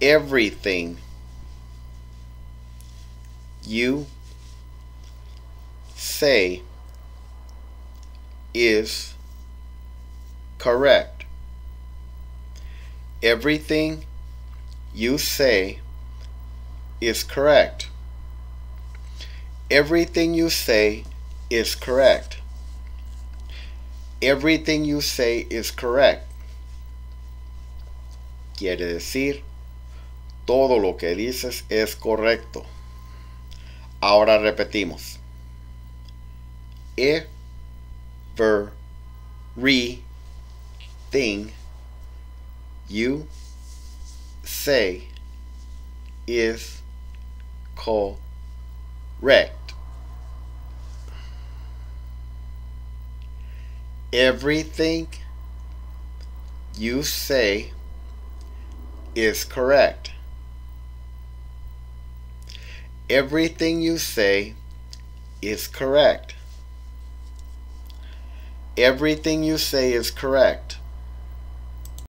everything you say is correct. Everything you say is correct. Everything you say is correct. Everything you say is correct. Quiere decir, todo lo que dices es correcto. Ahora repetimos. Everything you say is correct. Everything you say is correct. Everything you say is correct. Everything you say is correct.